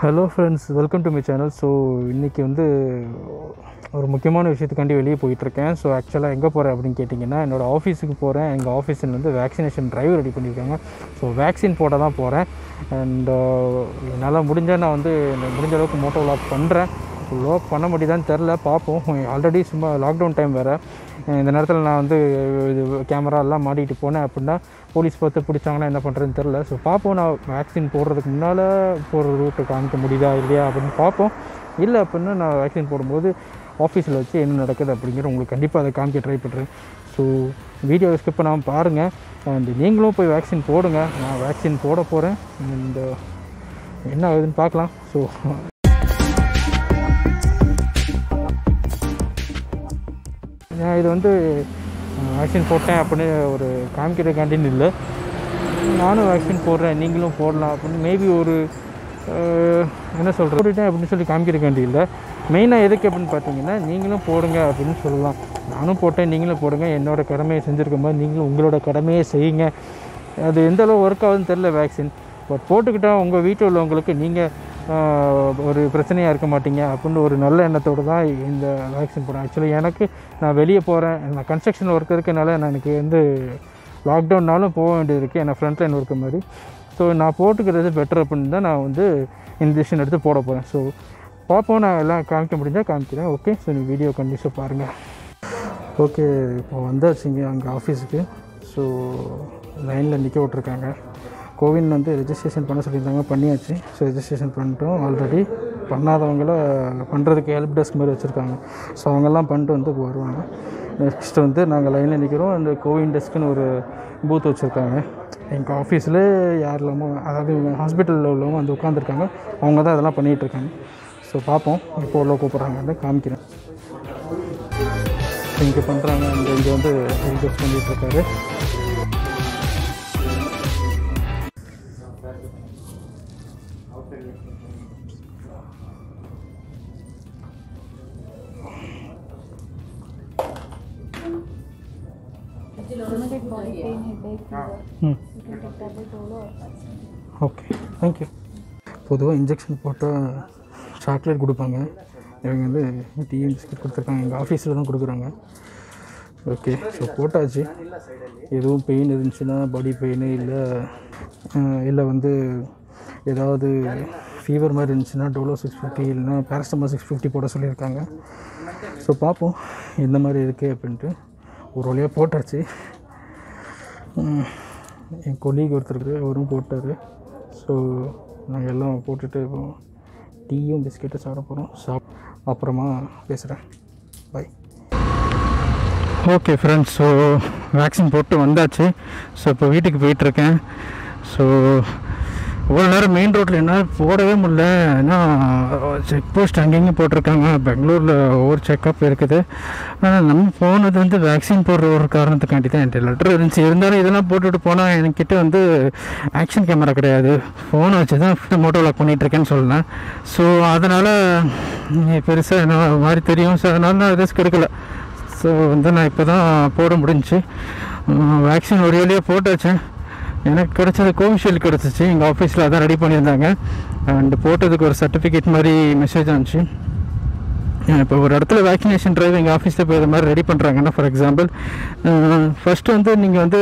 Hello friends welcome to my channel so இன்றைக்கி வந்து ஒரு முக்கியமான விஷயத்துக்காண்டி வெளியே போயிட்டுருக்கேன். ஸோ ஆக்சுவலாக எங்கே போகிறேன் அப்படின்னு கேட்டிங்கன்னா என்னோடய ஆஃபீஸுக்கு போகிறேன் எங்கள் ஆஃபீஸில் வந்து வேக்சினேஷன் ட்ரைவ் ரெடி பண்ணியிருக்காங்க. ஸோ வேக்சின் போட தான் போகிறேன் அண்ட் uh, என்னால் முடிஞ்சால் நான் வந்து முடிஞ்ச அளவுக்கு மோட்டோ விளாக் பண்ணுறேன் வ்ளாக் பண்ண முடியுதான்னு தெரில பார்ப்போம் ஆல்ரெடி சும்மா லாக்டவுன் டைம் வேறு. இந்த நேரத்தில் நான் வந்து இது கேமரா எல்லாம் மாட்டிகிட்டு போனேன் அப்படின்னா போலீஸ் பார்த்து பிடிச்சாங்கன்னா என்ன பண்ணுறதுன்னு தெரில ஸோ பார்ப்போம் நான் வேக்சின் போடுறதுக்கு முன்னால் போகிற ரூட்டை காமிக்க முடியுதா இல்லையா அப்படின்னு பார்ப்போம் இல்லை அப்படின்னா நான் வேக்சின் போடும்போது ஆஃபீஸில் வச்சு என்ன நடக்குது அப்படிங்கிற உங்களுக்கு கண்டிப்பாக அதை காமிக்க ட்ரை பண்ணுறேன் ஸோ வீடியோவை ஸ்கிப் பண்ணாமல் பாருங்கள் அண்ட் நீங்களும் போய் வேக்சின் போடுங்க. நான் வேக்சின் போட போகிறேன் இந்த என்ன ஆகுதுன்னு பார்க்கலாம். ஸோ நான் இது வந்து வேக்சின் போட்டேன் அப்படின்னு ஒரு காமிக்கிறதுக்காண்டின்னு இல்லை. நானும் வேக்சின் போடுறேன் நீங்களும் போடலாம் அப்படின்னு மேபி ஒரு என்ன சொல்கிறது போட்டுட்டேன் அப்படின்னு சொல்லி காமிக்கிறதுக்காண்டி இல்லை. மெயினாக எதுக்கு அப்படின்னு பார்த்தீங்கன்னா நீங்களும் போடுங்க அப்படின்னு சொல்லலாம். நானும் போட்டேன் நீங்களும் போடுங்க. என்னோட கடமையை செஞ்சுருக்கும் போது நீங்களும் உங்களோட கடமையை செய்யுங்க. அது எந்தளவு ஒர்க் ஆகுதுன்னு தெரில வேக்சின் பட் போட்டுக்கிட்டால் உங்கள் வீட்டில் உள்ளவங்களுக்கு நீங்கள் ஒரு பிரச்சனையாக இருக்க மாட்டீங்க அப்படின்னு ஒரு நல்ல எண்ணத்தோடு தான் இந்த வேக்சின் போடுறேன் ஆக்சுவலி எனக்கு நான் வெளியே போகிறேன் நான் கன்ஸ்ட்ரக்ஷன் ஒர்க் இருக்கனால நான் எனக்கு வந்து லாக்டவுன்னாலும் போக வேண்டியது இருக்குது ஏன்னா ஃப்ரண்ட் லைன் ஒர்க்கு மாதிரி. ஸோ நான் போட்டுக்கிறது பெட்டர் அப்படின்னு தான் நான் வந்து இன்ஜெக்ஷன் எடுத்து போட போகிறேன் ஸோ பார்ப்போம். நான் எல்லாம் காமிக்க முடிஞ்சால் காமிக்கிறேன். ஓகே ஸோ நீ வீடியோ கண்டிப்பாக பாருங்கள் ஓகே இப்போ வந்தாச்சுங்க அங்கே ஆஃபீஸுக்கு ஸோ லைனில் நிற்க விட்ருக்காங்க கோவின் வந்து ரெஜிஸ்ட்ரேஷன் பண்ண சொல்லியிருந்தாங்க பண்ணியாச்சு. ஸோ ரெஜிஸ்ட்ரேஷன் பண்ணிட்டோம். ஆல்ரெடி பண்ணாதவங்கள பண்ணுறதுக்கு ஹெல்ப் டெஸ்க் மாதிரி வச்சுருக்காங்க. ஸோ அவங்கெல்லாம் பண்ணிட்டு வந்து வருவாங்க. நெக்ஸ்ட் வந்து நாங்கள் லைனில் நிற்கிறோம் அந்த கோவின் டெஸ்க்குன்னு ஒரு பூத் வச்சுருக்காங்க. எங்கள் ஆஃபீஸில் யார் இல்லாமல் அதாவது ஹாஸ்பிட்டலில் உள்ளவங்க வந்து உட்காந்துருக்காங்க அவங்க தான் அதெல்லாம் பண்ணிகிட்ருக்காங்க ஸோ பார்ப்போம். இப்போ உள்ள கூப்பிட்றாங்கன்னு காமிக்கிறேன். இங்கே பண்ணுறாங்க அந்த இங்கே வந்து ஹெல்ப் டெஸ்க் பண்ணிகிட்ருக்காரு ஓகே தேங்க்யூ பொதுவாக இன்ஜெக்ஷன் போட்டால் சாக்லேட் கொடுப்பாங்க. இவங்க வந்து டீ பிஸ்கட் கொடுத்துருக்காங்க. எங்கள் ஆஃபீஸில் தான் கொடுக்குறாங்க. ஓகே ஸோ போட்டாச்சு. எதுவும் பெயின் இருந்துச்சுன்னா பாடி பெயின் இல்லை இல்லை வந்து ஏதாவது ஃபீவர் மாதிரி இருந்துச்சுன்னா டோலோ சிக்ஸ் ஃபிஃப்டி இல்லைன்னா பேரஸ்டமால் சிக்ஸ் ஃபிஃப்டி போட சொல்லியிருக்காங்க. ஸோ பார்ப்போம் எந்த மாதிரி இருக்குது அப்படின்ட்டு ஒரு வழியாக போட்டாச்சு. என் கொலீக் ஒருத்தருக்கு அவரும் போட்டார். ஸோ நாங்கள் எல்லாம் போட்டுட்டு இப்போ டீயும் பிஸ்கெட்டும் சாப்பிட போகிறோம் சாப் அப்புறமா பேசுகிறேன் bye okay friends so vaccine போட்டு வந்தாச்சு. ஸோ இப்போ வீட்டுக்கு போயிட்டுருக்கேன் ஸோ இவ்வளோ நேரம் மெயின் ரோட்டில் என்னால் போடவே முடியல. ஏன்னா செக் போஸ்ட் அங்கேயும் போட்டிருக்காங்க. பெங்களூரில் ஒவ்வொரு செக்கப் இருக்குது. ஆனால் நம்ம போனது வந்து வேக்சின் போடுற ஒரு காரணத்துக்காண்டி தான் என்கிட்ட லெட்டர் இருந்துச்சு. இருந்தாலும் இதெல்லாம் போட்டுட்டு போனால் என்கிட்ட வந்து ஆக்ஷன் கேமரா கிடையாது. ஃபோனை வச்சு தான் மோட்டோ லாக் பண்ணிகிட்ருக்கேன்னு சொல்லலாம் ஸோ அதனால் பெருசாக என்ன மாதிரி தெரியும்? ஸோ அதனால் நான் ரிஸ்க் எடுக்கலை. ஸோ வந்து நான் இப்போ தான் போட முடிஞ்சுச்சு. வேக்சின் ஒரு வழியாக போட்டாச்சு. எனக்கு கிடச்சது கோவிஷீல்டு கிடச்சிச்சு. எங்கள் ஆஃபீஸில் அதான் ரெடி பண்ணியிருந்தாங்க. அண்ட் போட்டதுக்கு ஒரு சர்டிஃபிகேட் மாதிரி மெசேஜ் வந்துச்சு இப்போ ஒரு இடத்துல வேக்சினேஷன் ட்ரைவ் எங்கள் ஆஃபீஸில் இப்போ இது மாதிரி ரெடி பண்ணுறாங்கன்னா ஃபார் எக்ஸாம்பிள் ஃபஸ்ட்டு வந்து நீங்கள் வந்து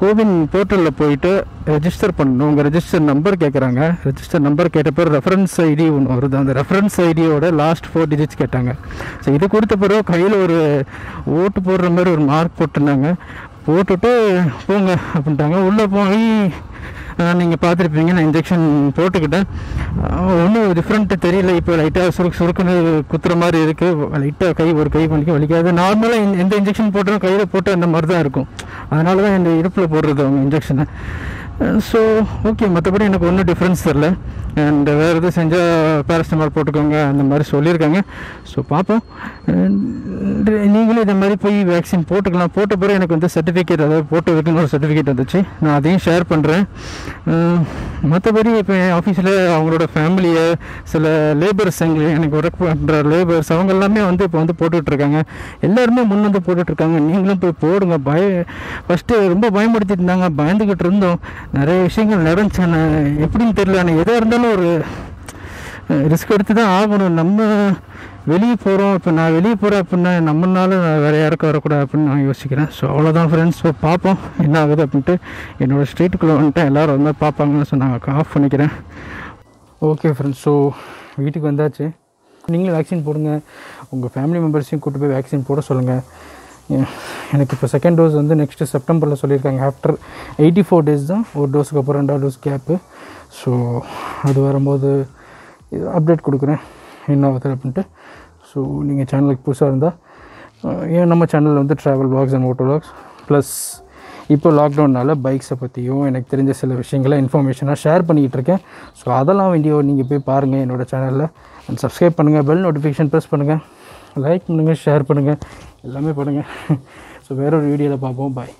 கோவின் போர்ட்டலில் போயிட்டு ரெஜிஸ்டர் பண்ணணும். உங்கள் ரெஜிஸ்டர் நம்பர் கேட்குறாங்க ரெஜிஸ்டர் நம்பர் கேட்ட பிறகு ரெஃபரன்ஸ் ஐடி ஒன்று வருது. அந்த ரெஃபரன்ஸ் ஐடியோட லாஸ்ட் ஃபோர் டிஜிட்ஸ் கேட்டாங்க. ஸோ இது கொடுத்த பிறகு கையில் ஒரு ஓட்டு போடுற மாதிரி ஒரு மார்க் போட்டிருந்தாங்க. போட்டுட்டு போங்க அப்படின்ட்டாங்க. உள்ளே போய் நீங்கள் பார்த்துருப்பீங்க. நான் இன்ஜெக்ஷன் போட்டுக்கிட்டேன். ஒன்றும் டிஃப்ரெண்ட்டு தெரியல. இப்போ லைட்டாக சுருக்கு சுருக்குன்னு குத்துற மாதிரி இருக்குது லைட்டாக கை ஒரு கை பண்ணிக்க வலிக்காது. நார்மலாக எந்த இன்ஜெக்ஷன் போட்டாலும் கையில் போட்டு அந்த மாதிரி தான் இருக்கும். அதனால தான் இந்த இடுப்பில் போடுறது அவங்க இன்ஜெக்ஷனை ஸோ ஓகே மற்றபடி எனக்கு ஒன்றும் டிஃப்ரென்ஸ் தெரில அண்ட் வேறு எதுவும் செஞ்சால் பேரஸ்டமால் போட்டுக்கோங்க அந்த மாதிரி சொல்லியிருக்காங்க. ஸோ பார்ப்போம். Uh, நீங்களும் இந்த மாதிரி போய் வேக்சின் போட்டுக்கலாம். போட்ட பிறகு எனக்கு வந்து சர்டிஃபிகேட் அதாவது போட்டதுக்குன்னு ஒரு சர்டிஃபிகேட் வந்துச்சு. நான் அதையும் ஷேர் பண்ணுறேன் uh, மற்றபடி இப்போ என் ஆஃபீஸில் அவங்களோட ஃபேமிலியை சில லேபர்ஸ் எங்களை எனக்கு ஒர்க் பண்ணுற லேபர்ஸ் அவங்க எல்லாமே வந்து இப்போ வந்து போட்டுட்ருக்காங்க. எல்லாருமே முன் வந்து போட்டுட்ருக்காங்க. நீங்களும் போய் போடுங்க. பய ஃபஸ்ட்டு ரொம்ப பயன்படுத்திட்டு இருந்தாங்க. பயந்துக்கிட்டு இருந்தோம். நிறைய விஷயங்கள் நடந்துச்சு. ஆனால் எப்படின்னு தெரியல. ஆனால் எதாக இருந்தாலும் ஒரு ரிஸ்க் எடுத்து தான் ஆகணும். நம்ம வெளியே போகிறோம் இப்போ நான் வெளியே போகிறேன் அப்படின்னா நம்மனால வேறு யாருக்கும் வரக்கூடாது அப்படின்னு நான் யோசிக்கிறேன். ஸோ அவ்வளோதான் ஃப்ரெண்ட்ஸ் இப்போ பார்ப்போம். என்ன ஆகுது அப்படின்ட்டு என்னோடய ஸ்ட்ரீட்டுக்குள்ளே வந்துட்டேன் எல்லோரும் வந்து பார்ப்பாங்கன்னு சொன்னாங்க. ஆஃப் பண்ணிக்கிறேன். ஓகே ஃப்ரெண்ட்ஸ் ஸோ வீட்டுக்கு வந்தாச்சு. நீங்களும் வேக்சின் போடுங்க. உங்கள் ஃபேமிலி மெம்பர்ஸையும் கூட்டு போய் வேக்சின் போட சொல்லுங்கள் எனக்கு இப்போ செகண்ட் டோஸ் வந்து நெக்ஸ்ட்டு செப்டம்பரில் சொல்லியிருக்காங்க. ஆஃப்டர் எயிட்டி ஃபோர் டேஸ் தான் ஒரு டோஸுக்கு அப்புறம் ரெண்டாவது டோஸ் கேப்பு ஸோ அது வரும்போது இது அப்டேட் கொடுக்குறேன். என்ன ஆகுது அப்படின்ட்டு. ஸோ நீங்கள் சேனலுக்கு புதுசாக இருந்தால் ஏன் நம்ம சேனலில் வந்து travel vlogs and auto vlogs? Plus இப்போ லாக்டவுனால் பைக்ஸை பற்றியும் எனக்கு தெரிஞ்ச சில விஷயங்களை இன்ஃபர்மேஷனாக ஷேர் பண்ணிக்கிட்டு இருக்கேன். ஸோ அதெல்லாம் வீடியோ நீங்கள் போய் பாருங்கள் என்னோடய சேனலில் அண்ட் சப்ஸ்கிரைப் பண்ணுங்கள் பெல் நோட்டிஃபிகேஷன் ப்ரெஸ் பண்ணுங்கள் லைக் பண்ணுங்கள் ஷேர் பண்ணுங்கள் எல்லாமே பண்ணுங்கள் ஸோ வேற ஒரு வீடியோவில் பார்ப்போம். பாய்